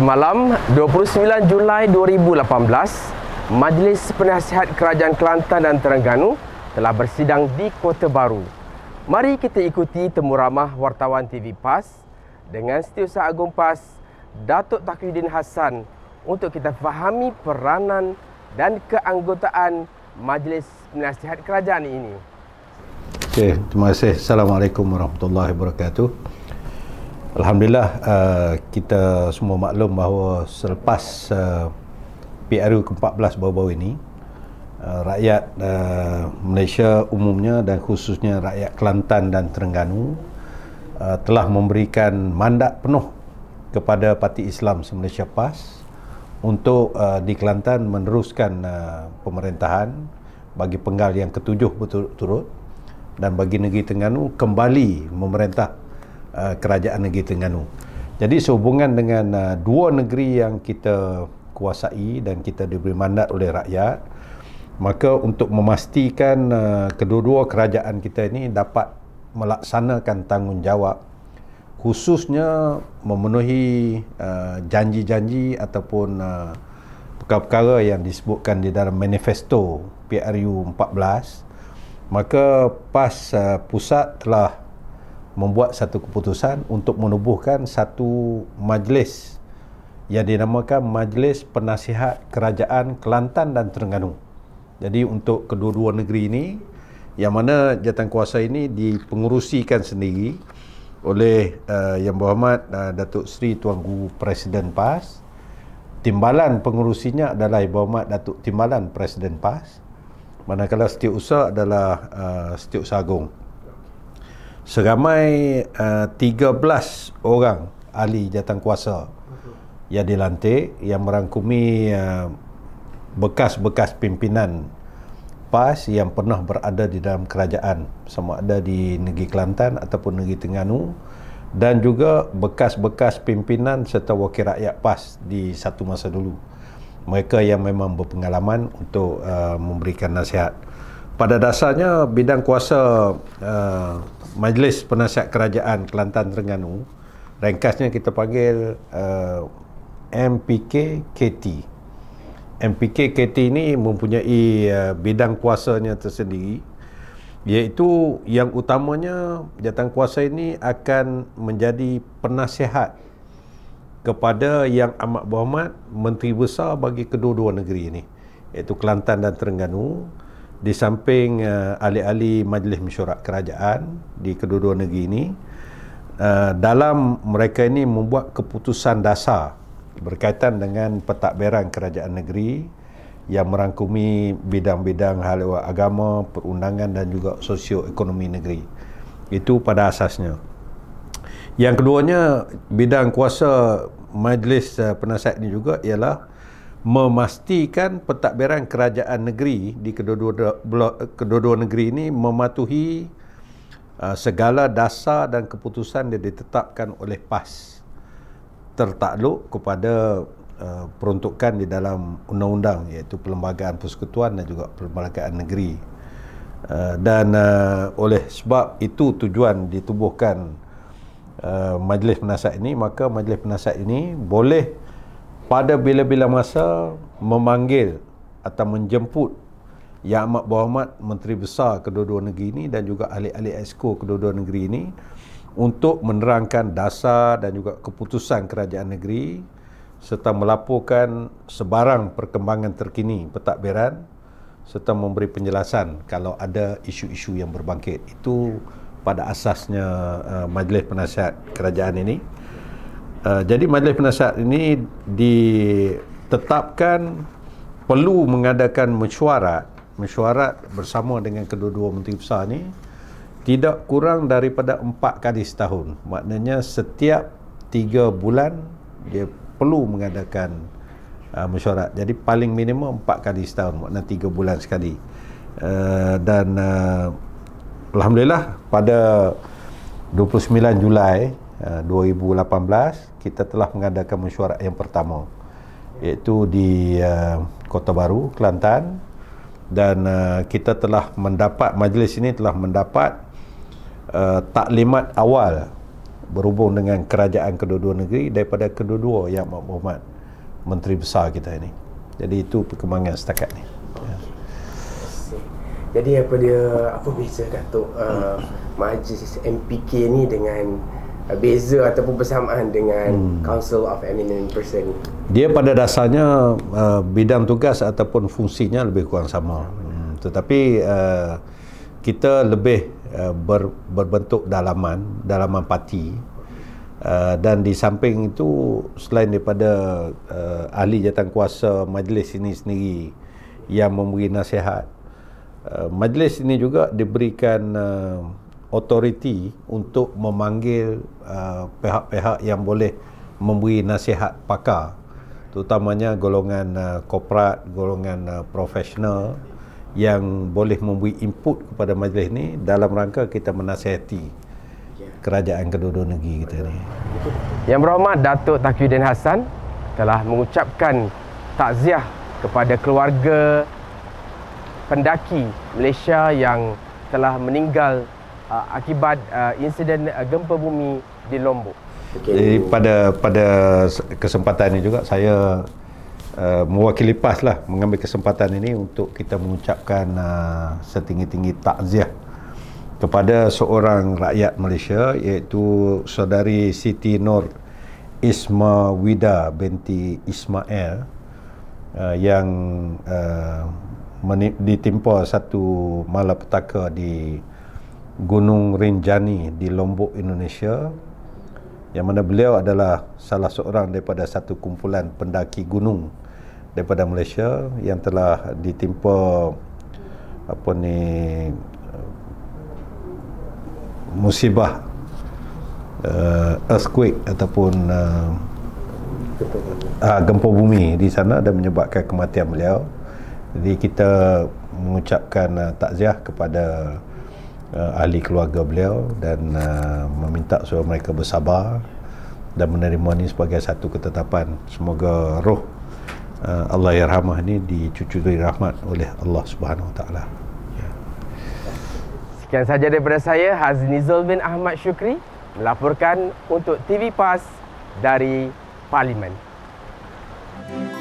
Semalam 29 Julai 2018, Majlis Penasihat Kerajaan Kelantan dan Terengganu telah bersidang di Kota Baru. Mari kita ikuti temu ramah wartawan TV PAS dengan Setiausaha Agung PAS Datuk Takyuddin Hassan untuk kita fahami peranan dan keanggotaan Majlis Penasihat Kerajaan ini. Okey, terima kasih. Assalamualaikum warahmatullahi wabarakatuh. Alhamdulillah uh, kita semua maklum bahawa selepas uh, PRU ke-14 baru-baru ini uh, rakyat uh, Malaysia umumnya dan khususnya rakyat Kelantan dan Terengganu uh, telah memberikan mandat penuh kepada Parti Islam Malaysia PAS untuk uh, di Kelantan meneruskan uh, pemerintahan bagi penggal yang ketujuh berturut-turut dan bagi negeri Terengganu kembali memerintah uh, kerajaan negeri Terengganu. Jadi sehubungan dengan uh, dua negeri yang kita kuasai dan kita diberi mandat oleh rakyat, maka untuk memastikan uh, kedua-dua kerajaan kita ini dapat melaksanakan tanggungjawab khususnya memenuhi uh, janji-janji ataupun uh, perkara-perkara yang disebutkan di dalam manifesto PRU 14 maka PAS uh, pusat telah membuat satu keputusan untuk menubuhkan satu majlis yang dinamakan Majlis Penasihat Kerajaan Kelantan dan Terengganu. Jadi untuk kedua-dua negeri ini yang mana jawatan kuasa ini dipengurusikan sendiri oleh uh, Yang Berhormat uh, Datuk Seri Tuan Guru Presiden PAS. Timbalan pengurusinya adalah Yang Berhormat Datuk Timbalan Presiden PAS manakala setiausaha adalah uh, setiausaha agung seramai uh, 13 orang ahli jawatan kuasa yang dilantik yang merangkumi uh, bekas-bekas pimpinan PAS yang pernah berada di dalam kerajaan sama ada di negeri Kelantan ataupun negeri Terengganu dan juga bekas-bekas pimpinan serta wakil rakyat PAS di satu masa dulu mereka yang memang berpengalaman untuk uh, memberikan nasihat. Pada dasarnya bidang kuasa uh, Majlis Penasihat Kerajaan Kelantan Terengganu ringkasnya kita panggil uh, MPK KT. MPK KT ini mempunyai uh, bidang kuasanya tersendiri iaitu yang utamanya jawatan kuasa ini akan menjadi penasihat kepada yang amat berhormat Menteri Besar bagi kedua-dua negeri ini iaitu Kelantan dan Terengganu di samping uh, ahli-ahli Majlis Mesyuarat Kerajaan di kedua-dua negeri ini uh, dalam mereka ini membuat keputusan dasar berkaitan dengan pentadbiran kerajaan negeri yang merangkumi bidang-bidang hal agama, perundangan dan juga sosioekonomi negeri. Itu pada asasnya. Yang keduanya bidang kuasa majlis uh, penasihat ini juga ialah memastikan pentadbiran kerajaan negeri di kedua-dua kedua-dua negeri ini mematuhi uh, segala dasar dan keputusan yang ditetapkan oleh PAS. Tertakluk kepada uh, peruntukan di dalam undang-undang iaitu perlembagaan persekutuan dan juga perlembagaan negeri. Uh, dan uh, oleh sebab itu tujuan ditubuhkan Uh, majlis penasihat ini maka majlis penasihat ini boleh pada bila-bila masa memanggil atau menjemput yang amat berhormat menteri besar kedua-dua negeri ini dan juga ahli-ahli exco kedua-dua negeri ini untuk menerangkan dasar dan juga keputusan kerajaan negeri serta melaporkan sebarang perkembangan terkini pentadbiran serta memberi penjelasan kalau ada isu-isu yang berbangkit itu pada asasnya uh, majlis penasihat kerajaan ini. Uh, jadi majlis penasihat ini ditetapkan perlu mengadakan mesyuarat, mesyuarat bersama dengan kedua-dua menteri besar ini tidak kurang daripada empat kali setahun. Maknanya setiap tiga bulan dia perlu mengadakan uh, mesyuarat. Jadi paling minimum empat kali setahun, maknanya tiga bulan sekali. Uh, dan uh, Alhamdulillah pada 29 Julai uh, 2018 kita telah mengadakan mesyuarat yang pertama iaitu di uh, Kota Baru, Kelantan dan uh, kita telah mendapat majlis ini telah mendapat uh, taklimat awal berhubung dengan kerajaan kedua-dua negeri daripada kedua-dua yang berhormat menteri besar kita ini. Jadi itu perkembangan setakat ni. Ya. Jadi apa dia apa beza Datuk uh, majlis MPK ni dengan beza ataupun bersamaan dengan hmm. Council of Eminent Person? Dia pada dasarnya uh, bidang tugas ataupun fungsinya lebih kurang sama. Hmm. Tetapi uh, kita lebih uh, ber, berbentuk dalaman, dalaman parti. Uh, dan di samping itu selain daripada uh, ahli jawatankuasa majlis ini sendiri yang memberi nasihat uh, majlis ini juga diberikan uh, authority untuk memanggil uh, pihak-pihak yang boleh memberi nasihat pakar terutamanya golongan uh, korporat golongan uh, profesional yang boleh memberi input kepada majlis ini dalam rangka kita menasihati kerajaan kedua-dua negeri kita ni. Yang berhormat Datuk Taqiyuddin Hassan telah mengucapkan takziah kepada keluarga pendaki Malaysia yang telah meninggal uh, akibat uh, insiden uh, gempa bumi di Lombok. Okay. Jadi pada pada kesempatan ini juga saya uh, mewakili PAS lah mengambil kesempatan ini untuk kita mengucapkan uh, setinggi-tinggi takziah kepada seorang rakyat Malaysia iaitu saudari Siti Nur Isma Wida binti Ismail uh, yang uh, ditimpa satu malapetaka di Gunung Rinjani di Lombok Indonesia yang mana beliau adalah salah seorang daripada satu kumpulan pendaki gunung daripada Malaysia yang telah ditimpa apa ni musibah uh, earthquake ataupun uh, gempa bumi di sana dan menyebabkan kematian beliau. Jadi kita mengucapkan uh, takziah kepada uh, ahli keluarga beliau dan uh, meminta supaya mereka bersabar dan menerima ini sebagai satu ketetapan. Semoga roh uh, Allah Yarhamah ini dicucuri rahmat oleh Allah Subhanahu Wa Taala. Sekian saja daripada saya Haznizul bin Ahmad Syukri melaporkan untuk TV PAS dari Parlimen. Thank you.